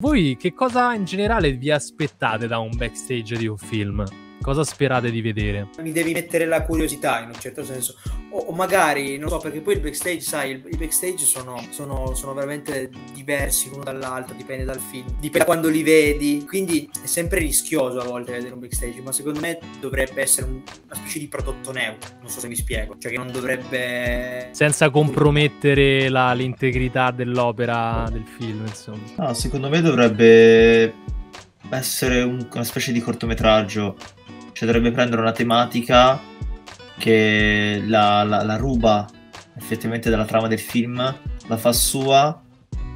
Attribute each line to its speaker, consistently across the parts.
Speaker 1: Voi che cosa in generale vi aspettate da un backstage di un film? Cosa sperate di vedere?
Speaker 2: Mi devi mettere la curiosità in un certo senso. O, o magari, non so, perché poi il backstage, sai, il, i backstage sono, sono, sono, veramente diversi l'uno dall'altro, dipende dal film, dipende da quando li vedi. Quindi è sempre rischioso a volte vedere un backstage, ma secondo me dovrebbe essere un, una specie di prodotto neutro. Non so se mi spiego. Cioè che non dovrebbe...
Speaker 1: Senza compromettere la, l'integrità dell'opera del film, insomma.
Speaker 3: No, secondo me dovrebbe essere un, una specie di cortometraggio cioè dovrebbe prendere una tematica che la, la, la ruba effettivamente dalla trama del film, la fa sua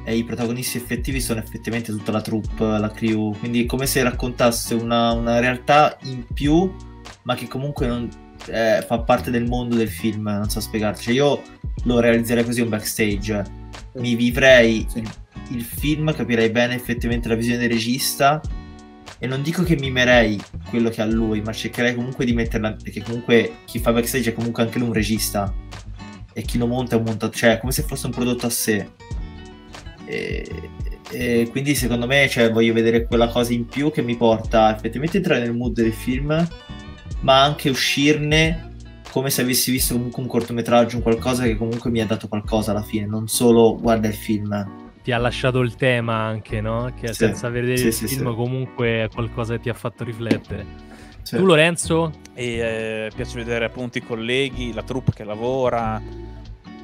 Speaker 3: e i protagonisti effettivi sono effettivamente tutta la troupe, la crew, quindi è come se raccontasse una, una realtà in più, ma che comunque non, eh, fa parte del mondo del film, non so spiegarti. Cioè io lo realizzerei così un backstage, mi vivrei il, il film, capirei bene effettivamente la visione del regista e non dico che mimerei quello che ha lui, ma cercherei comunque di metterla, perché comunque chi fa backstage è comunque anche lui un regista, e chi lo monta è un montatore, cioè è come se fosse un prodotto a sé. E, e quindi secondo me cioè, voglio vedere quella cosa in più che mi porta effettivamente a entrare nel mood del film, ma anche uscirne come se avessi visto comunque un cortometraggio, un qualcosa che comunque mi ha dato qualcosa alla fine, non solo guarda il film
Speaker 1: ti ha lasciato il tema anche, no? Che sì, senza vedere sì, il sì, film comunque è qualcosa che ti ha fatto riflettere. Tu Lorenzo?
Speaker 4: E, eh, piace vedere appunto i colleghi, la troupe che lavora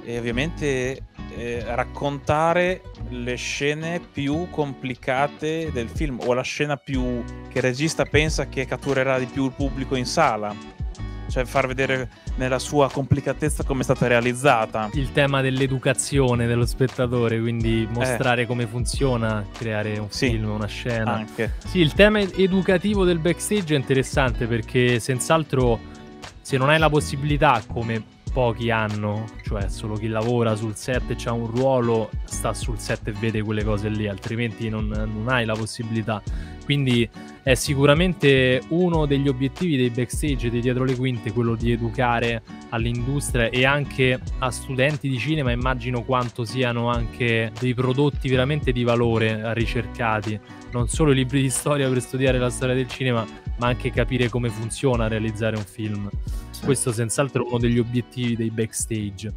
Speaker 4: e ovviamente eh, raccontare le scene più complicate del film o la scena più che il regista pensa che catturerà di più il pubblico in sala cioè far vedere nella sua complicatezza come è stata realizzata.
Speaker 1: Il tema dell'educazione dello spettatore, quindi mostrare eh. come funziona creare un sì, film, una scena.
Speaker 4: Anche.
Speaker 1: Sì, il tema educativo del backstage è interessante perché senz'altro se non hai la possibilità come pochi hanno, cioè solo chi lavora sul set e ha un ruolo, sta sul set e vede quelle cose lì, altrimenti non, non hai la possibilità. Quindi è sicuramente uno degli obiettivi dei backstage dei dietro le quinte quello di educare all'industria e anche a studenti di cinema. Immagino quanto siano anche dei prodotti veramente di valore ricercati. Non solo libri di storia per studiare la storia del cinema ma anche capire come funziona realizzare un film. Questo senz'altro è uno degli obiettivi dei backstage